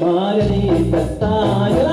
Maradi Tattaya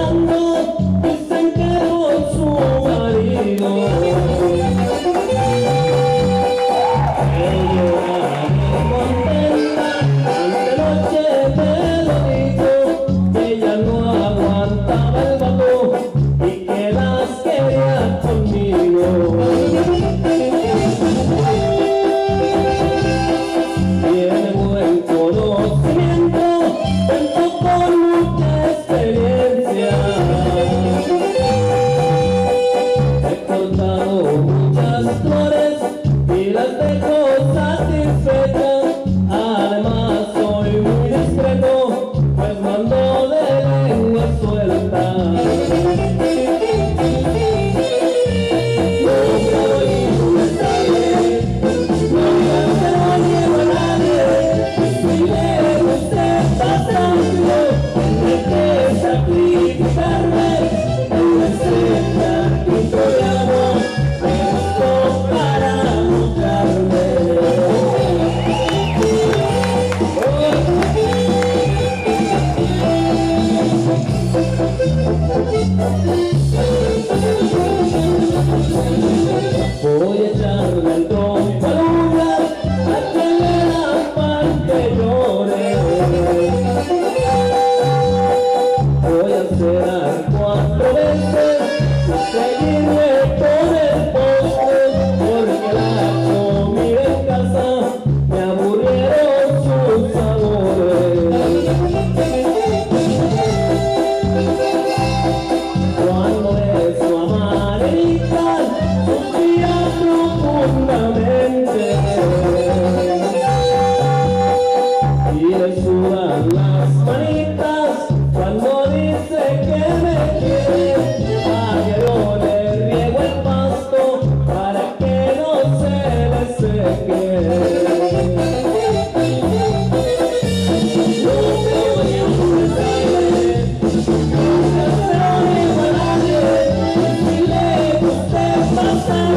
Jerusalem.